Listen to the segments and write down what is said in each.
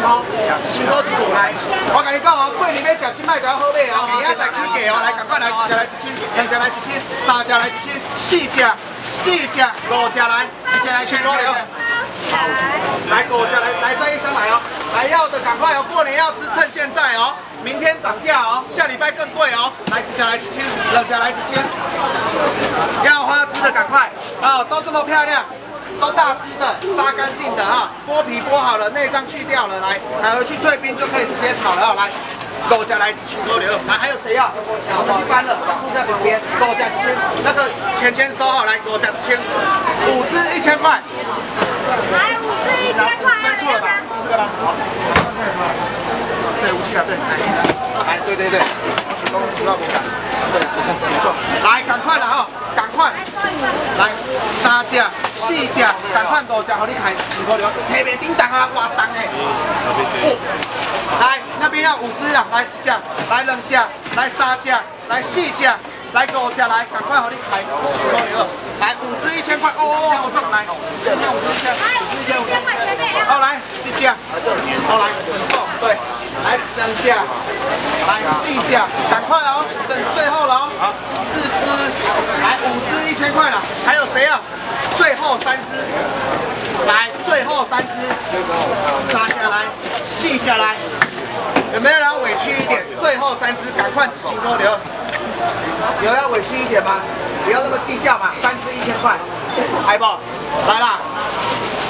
块，一千块一股来。我跟你讲哦，过年要吃，今麦就要好买哦，明仔再开价哦，来赶快来，一只来一千，两只来一千，三只来一千，四只，四只，五只来，一千来千多了。来，五只来，来这一箱来哦，来要的赶快哦，过年要吃，趁现在哦，明天涨价哦，下礼拜更贵哦。来，一只来一千，两只来一千，要花枝的赶快啊，都这么漂亮。都大只的，杀干净的啊，剥皮剥好了，内脏去掉了，来拿回去退冰就可以直接炒了啊！来，狗家来请多留，来还有谁要？我们去搬了，放在旁边。狗家一千，那个钱钱收好，来狗家几千，五只一千块。来五只一千块，分错了吧？这个吧，好。对，五七的对，来，来，对对对，启动不要敏感，对，没错，来，赶快了啊，赶快，来，三只。四只，赶快五只，好你开，辛苦了，特别叮当啊，哇当诶！来，那边要五只啊，来一只，来两只，来三只，来四只，来五只，来，赶快好你开，辛苦了，来五只一千块，哦哦哦，上来，五只一千块，好来，一只，好来，对，来两只，来四只，赶快哦，等最后了哦，四千块了，还有谁啊？最后三只，来，最后三只，杀下来，细下来，有没有人要委屈一点？最后三只，赶快请多留，有要委屈一点吗？不要那么计较嘛，三只一千块，来不？来啦，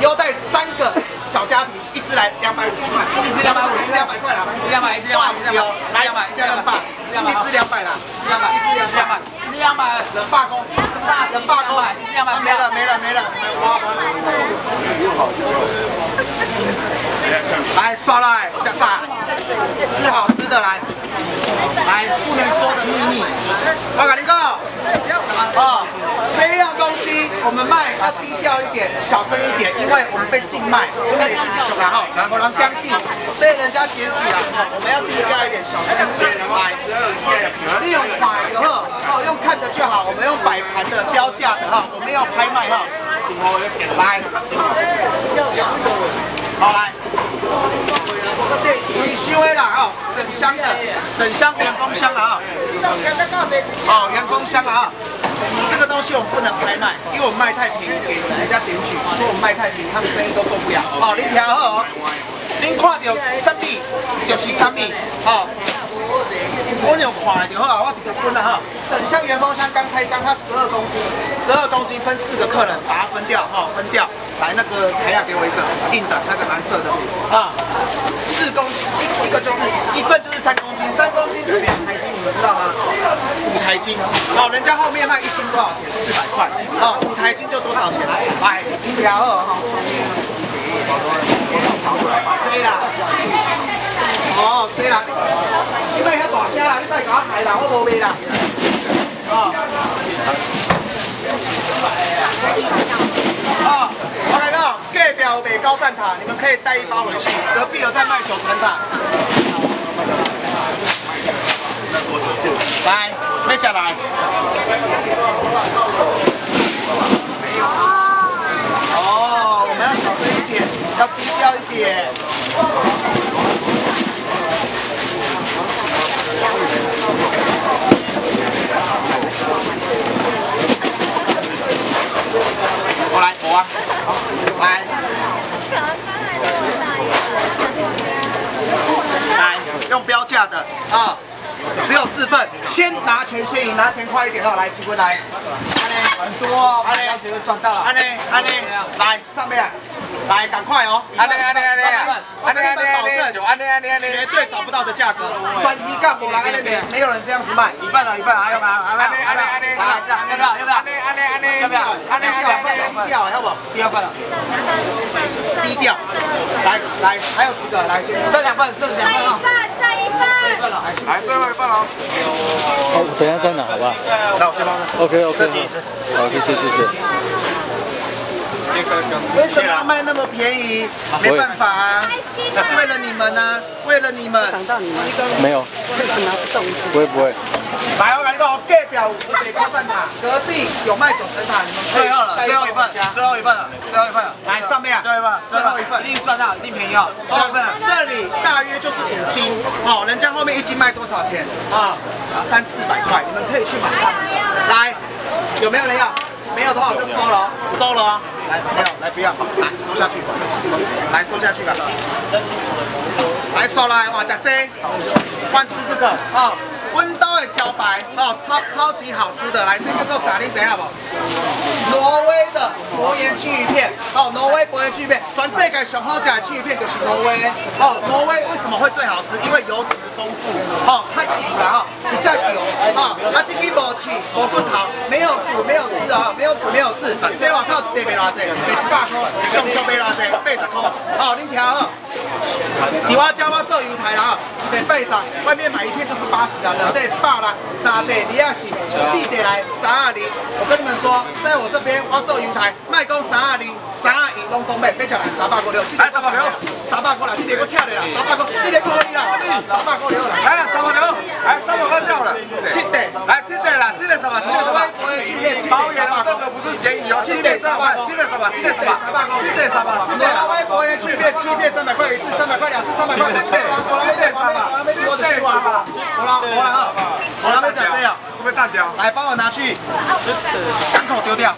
优待三个小家庭，一只来两百五十块，一只两百五，一只两百块啦，一只两百，一只两百，一只两百，来一只两百，一只两百啦，一只两百，一只两百，一只两百，人罢工。人罢工，没了没了没了，来刷来，加沙？吃好吃的来，来不能说的秘密。我跟你讲，哦，这样东西我们卖要低调一点，小声一点，因为我们被禁卖，因为需求然后我们将地被人家检举了，我们要低调一点，小声一点来。利用摆的哈，哦用看的就好，我们用摆盘的标价的哈，我们要拍卖哈。来，好来。你收的啦哈，整箱的，整箱员工箱了啊。好，原封箱了啊。这个东西我们不能拍卖，因为我们卖太平，给人家检举，说我们卖太平，他们生意都做不了。好，您调好哦。您看到三米就是三米，好。我有快就好，我直接分了哈。整箱原封箱刚开箱，它十二公斤，十二公斤分四个客人，把它分掉哈，分掉。来那个台下给我一个硬的那个蓝色的啊，四公斤一一个就是一份就是三公斤，三公斤两台斤，你们知道吗？五台斤。好，人家后面卖一斤多少钱？四百块。好，五台斤就多少钱？来，一条二哈。对啦。哦，对啦。你卖遐大声啦，你卖搞害啦，我无卖啦。哦。啊，我来了，隔壁有卖高站塔，你们可以带一包回去。隔壁有在卖九层塔。来，没吃来。哦，我们要小声一点，要低调一点。我来，我啊，来，来，用标价的啊，只有四份，先拿钱先赢，拿钱快一点哦，来，几位来，安尼，很多，安尼，这个赚到了，安尼，安尼，来，上面。来，赶快哦！安尼安尼安尼啊！安尼安尼保证，安尼安尼安尼，绝对找不到的价格。专一干部来那边，没有人这样子卖。一半了，一半了，还有吗？安尼安尼安尼安尼，要不要？要不要？安尼安尼安尼，要不要？安尼安尼安尼，低调，要不？第二份了。低调。来来，还有几个？来，剩两份，剩两份啊！来，最后一份了。好，等下再拿，好不好？那我先帮。OK OK。好，谢谢谢谢。为什么要卖那么便宜？没办法啊，为了你们啊，为了你们。没有。不会不会。来，我跟你讲，隔壁有北高站塔，隔壁有卖九层塔，你们可以最后了，最后一份，最后一份了，最后一份了。来上面啊，最后一份，最后一份一。定赚到，一定便宜哦。最后一份哦，，这里大约就是五斤，哦，人家后面一斤卖多少钱啊？三四百块，你们可以去买。来，有没有人要？没有的话我就收了哦，收了哦。来，没有，来不要，来收下去，来收下去吧。来收来，哇，加这，换吃这个哦，温刀的茭白哦，超超级好吃的。来，这个做啥？你知道不？挪威的薄盐青鱼片，哦，挪威薄盐青鱼片，全世界上好吃的青鱼片就是挪威。哦，挪威为什么会最好吃？因为油脂，哦，太油了哈，比较油，哦，啊，这个无气，无骨头，没有骨，没有刺啊，没有骨，没有刺，这外口一袋卖偌济？卖一百块，上上卖偌济？八十块，哦，恁听好。伫我家我做油台啦，一袋八十，外面买一片就是八十啊，两袋百啦，三袋你也是四袋来三二零。我跟你们说，在我这边我做油台，卖讲三二零，三二一拢总卖，买起来三百块六，这个三百块，三百块啦，这个我请你啦，三百块，这个可以啦，三百块，来三百六，来三百块叫了。七点。来，七对了，七点什么？七点什么？我也去面七包圆了，这。个不是咸鱼哦，七点三百，这个什么？这个什么？这个三百，挪威博园去片七片三百块一次，三百块两次，三百块五片。我来没讲，我来没我。我来我我来没讲这样。会不会淡掉？来，帮我拿去港口丢掉。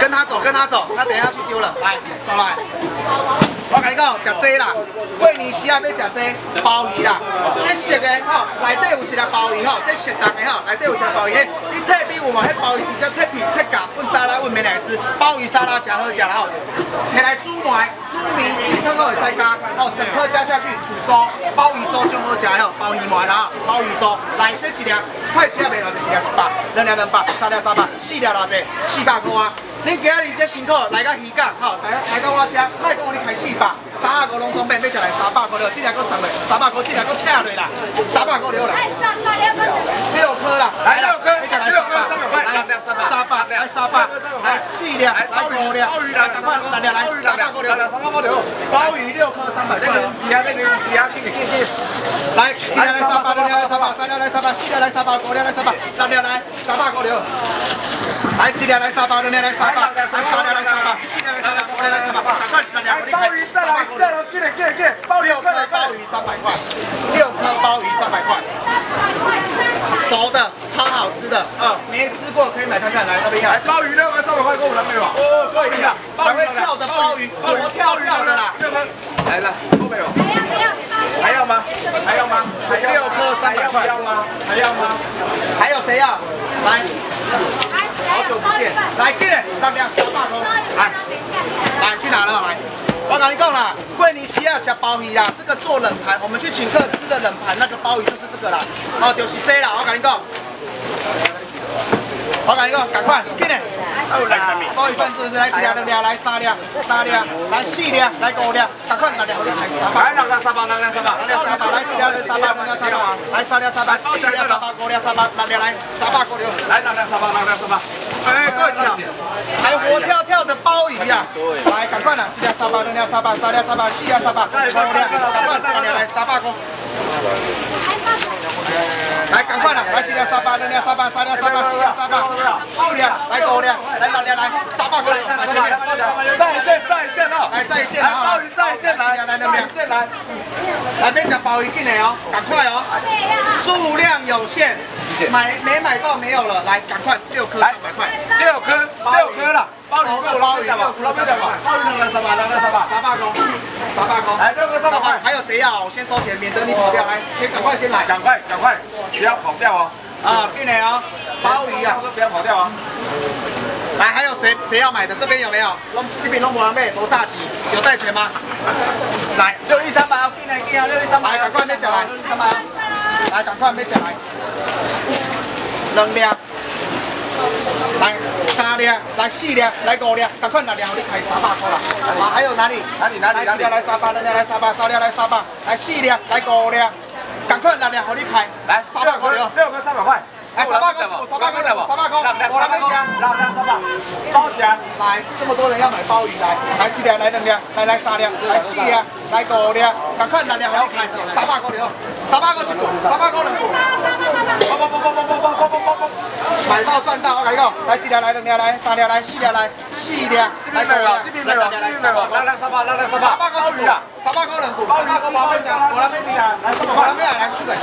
跟他走，跟他走，他等一下去丢了。来，上来。我跟你讲，食这啦，威尼西亚要食这鲍鱼啦，这熟的吼，内底有一粒鲍鱼吼，这熟冻的吼，内底有一粒鲍鱼，你退冰有无？迄鲍鱼直接切片切甲，问沙拉问美乃滋，鲍鱼沙拉真好食啦吼，摕来煮糜、煮面、煮汤都会使加，哦，整颗加下去煮粥，鲍鱼粥就好食吼，鲍鱼糜啦，鲍鱼粥，来这一粒菜车卖偌济？一粒一百，两粒两百，三粒三百，四粒偌济？四百块啊！恁今日这辛苦来到鱼港，吼，来来到我遮，卖讲你开四百，三百五拢总买，买下来三百块了，这两个送的，三百块，这两个请落啦，三百块了啦，六颗啦，来六颗买下来六颗三百，块来三百，来三百，来四粒，来五粒，鲍鱼来，来赶快，来来三百块了，三百块六。鲍鱼六颗三百块哦。几啊？那个几啊？进去进去。来，一粒来三百，两粒来三百，三粒来三百，四粒来三百，五粒来三百，六粒来三百五了。来，一粒来三百，两粒来三百，来三粒来三百，四粒来三百，五粒来三百，赶快，六粒我鲍鱼再来，再来，进来进来进来。鲍鱼六颗鲍鱼三百块，六颗鲍鱼三百块，熟的超好吃的，啊，没吃过可以买看看，来那边来看。鲍鱼六颗三百块，够我们没有？哦，可以的，还会跳的鲍鱼，活跳跳的啦。来了，够没有。还要吗？还要吗？还要六颗三百块还要吗？还要吗？还有谁要？来，好久不见，来，给，大家三百块，来。来去哪了？来，我跟你讲啦，威尼西亚加鲍鱼啦，这个做冷盘，我们去请客吃的冷盘那个鲍鱼就是这个啦，哦，就是这啦，我跟你讲，我跟你讲，赶快，进来。鲍鱼饭是不是？来几粒、两粒，来三两、三两，来四粒，来五两，赶快来两粒，来。来两个三包，两个三百。两粒三包，来几粒来三包，两粒三百，来三粒三百，四粒三百，五粒三百，六粒来三百五粒。来两个三百，两个三百。哎，各位跳，还活跳跳的鲍鱼呀！来，赶快啦！一粒三百，两粒三百，三粒三百，四粒三百，五粒，赶快，两粒来三百块。来，赶快了！来一粒三百，两粒三百，三粒三百，四粒三百，五粒，来五粒，来六粒来三百块，来前面。再见，再见哦！来再见啊！鲍鱼再见来，来那边，再见来。来边讲鲍鱼进来哦，赶快哦，数量有限，买没买到没有了，来赶快六颗三百块。六颗，六颗了。鲍鱼够鲍鱼了，六颗三百块。鲍鱼两个三百，两个三百。沙发工，沙发工，来六个三百块还有谁要？我先收钱，免得你跑掉。来，先赶快先来。赶快，赶快，不要跑掉哦！啊，进来哦，鲍鱼啊，不要跑掉哦！来，还有谁谁要买的？这边有没有？弄这边弄不完妹，不炸鸡，有带钱吗？来，六一三百，进来进来，六一三百，来，赶快买起来，六一三百。来，赶快买起来。两粒，来三粒，来四粒，来五粒，赶快拿两粒开三百块了。啊，还有哪里？哪里哪里哪里来一粒来三百，两粒来三百，三粒来三百，来四粒，来五粒，赶快拿两粒开，来，三百块了。六个三百块。来三百块，三百块，三百块，我来没钱。两两三百，包起来。来，这么多人要买鲍鱼，来，来七粒，来两条，来来三粒，来四粒，来来五粒，赶快六粒给你开，三百块了，三百块一股，三百块两股。不不不不不不不不不不，买到赚到，我跟你讲，来一粒来两粒来三粒来四粒来四粒，来五粒，这边没有，这边没有，来来三八，来来三八，三百块一股，三百块两股，三百块毛分享，我来给你啊，来，我来给你来四个。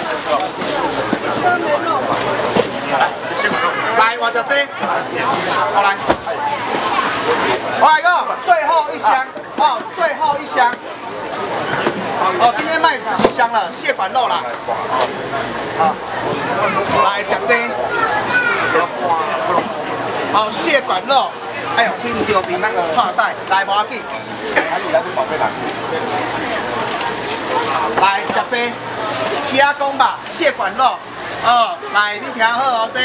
来，我这这，好来，我来个最后一箱，哦，最后一箱，哦，今天卖十几箱了，蟹管肉啦，好，来吃这，好，蟹管肉，哎呦，听丢比那个串赛，来无要紧，来吃这，虾公吧，蟹管肉。哦，来，你听好哦，这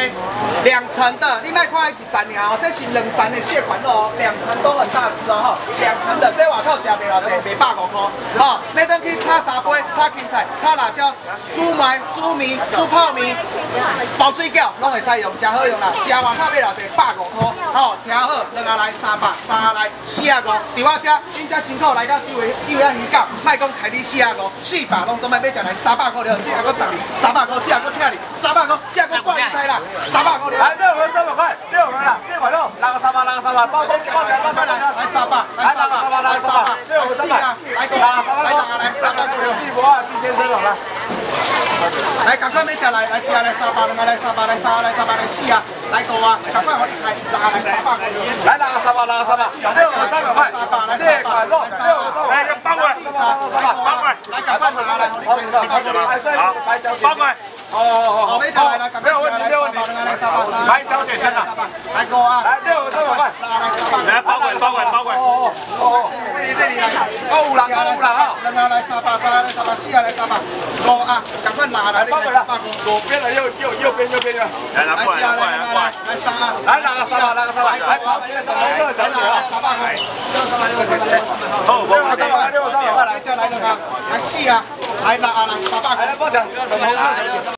两层的，你卖看一层尔哦，这是两层的蟹管肉哦，两层都很大只哦，两层的，这外口吃袂偌济，卖百五块，哦，你等去炒三杯，炒芹菜，炒辣椒，煮糜、煮面、煮泡面，包水饺，拢会使用，真好用啦，吃外口买偌济，百五块，哦，听好，两下来三百，三下来四啊五，伫我遮，恁遮辛苦来到九月九月鱼饺，卖讲开你四啊五，四百拢总卖买食来三百块了，这下搁十二，三百块，这下搁请你。三百块，价格怪菜啦，三百块来六盒三百块，六盒啦，蟹款肉，拿个三百，拿个三百，包包包起来，包起来，来三百，来三百，来三百，六盒三百，来个，来拿来三百块，一博二，一千三百来。来，赶快没下来，来吃来三百，来三百，来三，来三百，来四啊，来五啊，赶快我来拿来三百块，来拿个三百，拿个三百，六盒三百块，蟹款肉，六盒三百，来八块，八块，来赶快拿来，好，八块。哦哦哦，没问题，没有问题，没有问题。来，小姐先来，来哥啊，来六位，六位，来包围，包围，包围。哦哦哦，这里这里来，哦五郎，啊五郎啊，来来来沙发，沙来沙发，四啊来沙发，哥啊，赶快拿来，包围了，左边的右右右边右边的，来来过来过来过来，来沙啊，来哪个沙发哪个沙发，来包围沙发，六个，沙发来，六个沙发六个，沙发六来沙发，来来？来四啊，来哪啊来沙发，来来包奖，来来包奖。